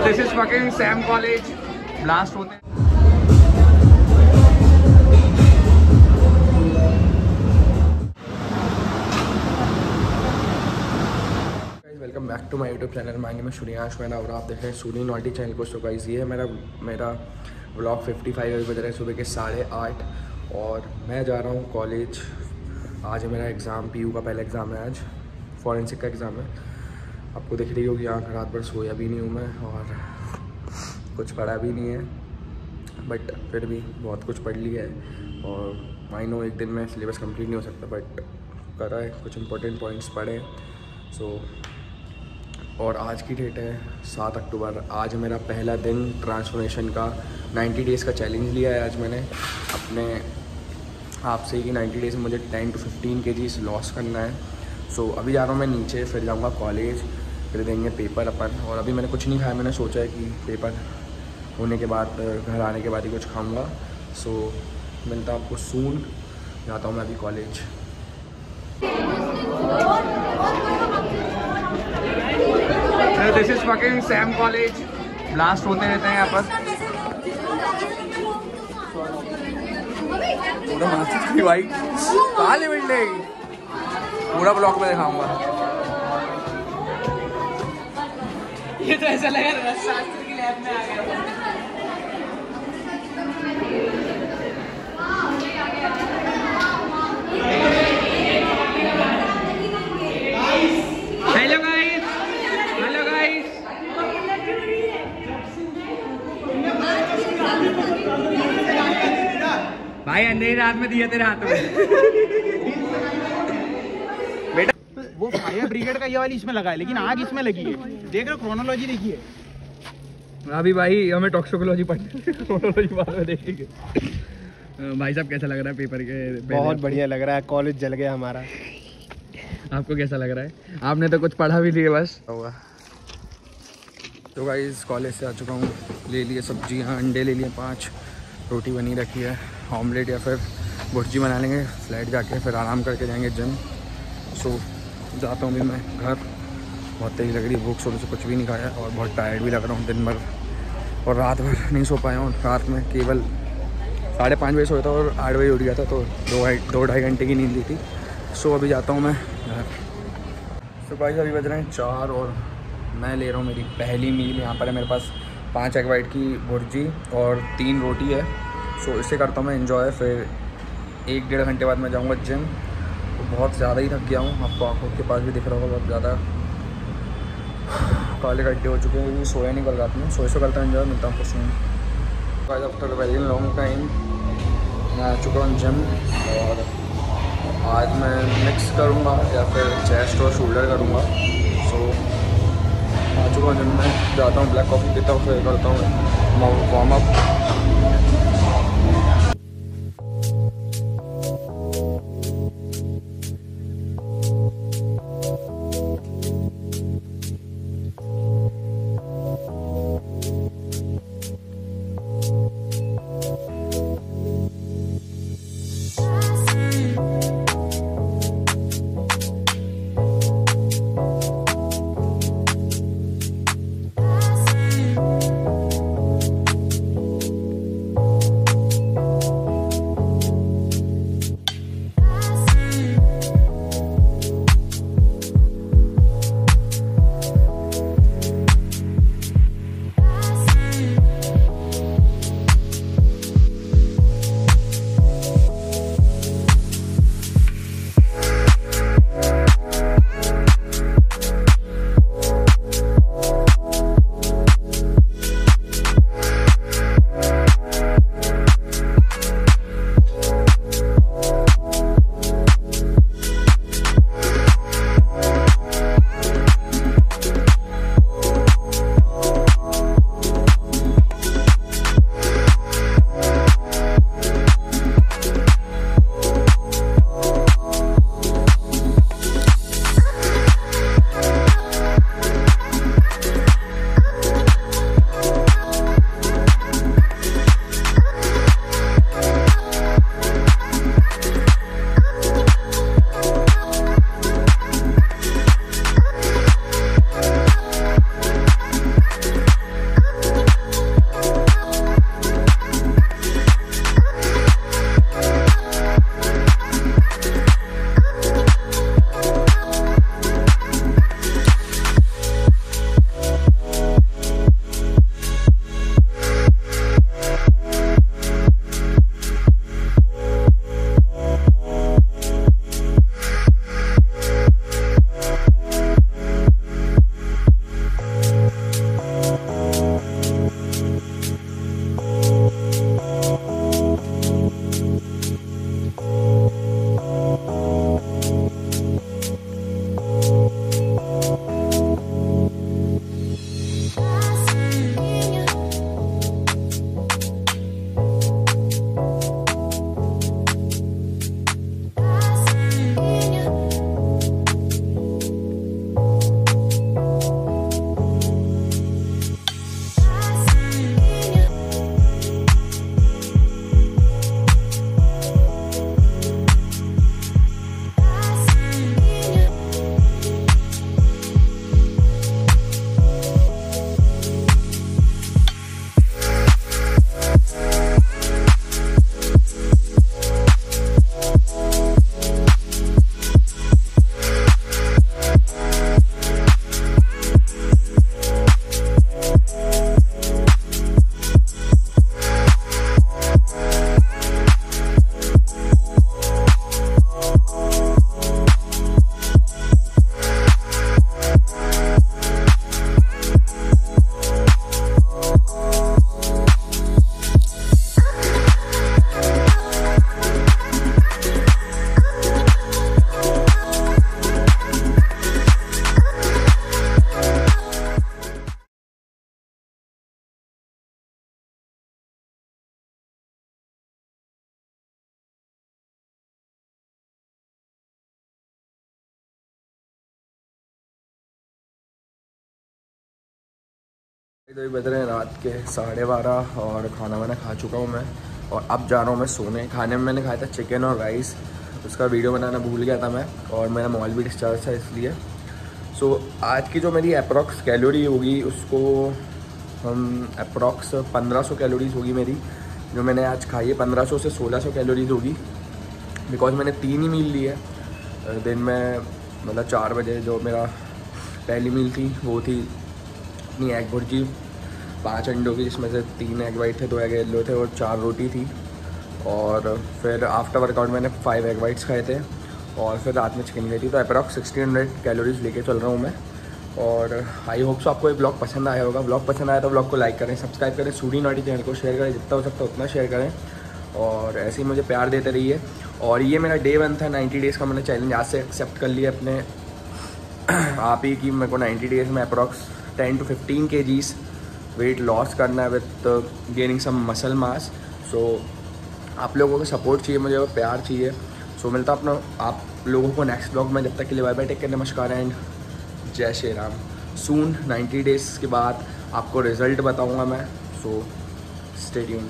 This is fucking Sam college blast होते हैं। Welcome back to my YouTube channel my name Suryansh मैंने और आप देख रहे हैं सूरी नॉटी चैनल को। सो गाइस ये है मेरा मेरा ब्लॉग 55 फाइव बज रहे हैं सुबह के साढ़े आठ। और मैं जा रहा हूँ कॉलेज आज है मेरा एग्ज़ाम पीयू का पहला एग्ज़ाम है आज। फॉरेंसिक का एग्ज़ाम है। आपको दिख रही होगी यहाँ रात भर सोया भी नहीं हूँ मैं और कुछ पढ़ा भी नहीं है बट फिर भी बहुत कुछ पढ़ लिया है और आई नो एक दिन में सिलेबस कंप्लीट नहीं हो सकता बट करा है कुछ इंपॉर्टेंट पॉइंट्स पढ़े सो so, और आज की डेट है सात अक्टूबर। आज मेरा पहला दिन ट्रांसफॉर्मेशन का 90 डेज़ का चैलेंज लिया है आज मैंने। अपने आपसे कि 90 डेज़ में मुझे 10 टू 15 के लॉस करना है। सो so, अभी जा रहा हूँ मैं नीचे फिर जाऊँगा कॉलेज फिर देंगे पेपर अपन। और अभी मैंने कुछ नहीं खाया, मैंने सोचा है कि पेपर होने के बाद, घर आने के बाद ही कुछ खाऊँगा। सो मिलता आपको सून जाता हूँ मैं अभी college this is fucking Sam college blast होते रहते हैं यहाँ पर। पूरा भाई। पूरा ब्लॉक में दिखाऊँगा। ये तो ऐसा लगा रसशास्त्र की लैब में आ गया हेलो भाई, अंधेरी रात में दिया तेरे हाथ में। वो फायर ब्रिगेड का ये वाली इसमें लगा है लेकिन आग इसमें लगी है। देख रहे हो क्रोनोलॉजी देखिए अभी भाई हमें टॉक्सिकोलॉजी पढ़नी क्रोनोलॉजी बाद में देखेंगे। भाई साहब कैसा लग रहा है पेपर के बहुत आपको? बढ़िया लग रहा है कॉलेज जल गया हमारा। आपको कैसा लग रहा है? आपने तो कुछ पढ़ा भी लिया बस। होगा। तो भाई कॉलेज से आ चुका हूँ ले लिए सब्ज़ियाँ अंडे ले लिए पाँच। रोटी बनी रखी है ऑमलेट या फिर भुर्जी बना लेंगे फ़्लाइट जाके फिर आराम करके जाएँगे जिम सो जाता हूँ, अभी मैं घर। बहुत तेज़ लग रही है, भूख सुबह से कुछ भी नहीं खाया और बहुत टायर्ड भी लग रहा हूँ दिन भर। और रात भर नहीं सो पाया हूँ, रात में केवल साढ़े पाँच बजे सोया था और आठ बजे उठ गया था तो दो दो ढाई घंटे की नींद ली थी। सो अभी जाता हूँ मैं घर। सो भाई अभी बज रहे हैं चार और मैं ले रहा हूँ मेरी पहली मील यहाँ पर है मेरे पास पाँच एग वाइट की भुर्जी और तीन रोटी है। सो इसे करता हूँ मैं इन्जॉय फिर एक डेढ़ घंटे बाद मैं जाऊँगा जिम तो बहुत ज़्यादा ही थक गया हूँ। आपको आँखों के पास भी दिख रहा होगा, बहुत ज़्यादा। काले गड्ढे हो चुके हैं सोया नहीं कल रात में सोए से करता इन्जॉय मिलता हूँ सुन। Guys after very long time मैं आ चुका हूँ जिम और आज मैं मिक्स करूँगा या फिर चेस्ट और शोल्डर करूँगा। सो आ चुका हूँ जिम में, जाता हूँ ब्लैक कॉफ़ी पीता हूँ, फिर करता हूँ वार्म अप इधर बज रहे हैं रात के साढ़े बारह और खाना वाना खा चुका हूँ मैं। और अब जा रहा हूँ मैं सोने। खाने में मैंने खाया था चिकन और राइस उसका वीडियो बनाना भूल गया था मैं और मेरा मोबाइल भी डिस्चार्ज था इसलिए। सो so, आज की जो मेरी अप्रॉक्स कैलोरी होगी उसको हम अप्रॉक्स 1500 कैलोरीज होगी मेरी। जो मैंने आज खाई है 1500 से 1600 कैलोरीज होगी। बिकॉज़ मैंने तीन ही मील ली है। दिन में मतलब चार बजे जो मेरा पहली मील थी वो थी अपनी एग भुर्जी पाँच अंडों की, जिसमें से तीन एग वाइट थे, दो एग येलो थे और चार रोटी थी। और फिर आफ्टर वर्कआउट मैंने फाइव एग वाइट्स खाए थे। और फिर रात में चिकन खाई थी तो अप्रॉक्स सिक्सटी हंड्रेड कैलोरीज लेके चल रहा हूँ मैं। और आई होप सो आपको ये ब्लॉग पसंद आया होगा। ब्लॉग पसंद आया तो ब्लॉग को लाइक करें सब्सक्राइब करें सूडी नॉटी चैनल को शेयर करें, जितना हो सकता है उतना शेयर करें। और ऐसे ही मुझे प्यार देते रहिए। और ये मेरा डे वन था 90 डेज़ का मैंने चैलेंज आज से एक्सेप्ट कर लिया अपने। आप ही कि मेरे को 90 डेज़ में अप्रॉक्स 10 टू 15 के जीज वेट लॉस करना है with gaining some muscle mass so आप लोगों को सपोर्ट चाहिए मुझे प्यार चाहिए। सो so, मिलता अपना आप लोगों को नेक्स्ट ब्लॉग में। जब तक के लिए बाय बाय टेक के नमस्कार एंड जय श्री राम। सून 90 डेज़ के बाद आपको रिज़ल्ट बताऊँगा मैं। सो स्टेडियम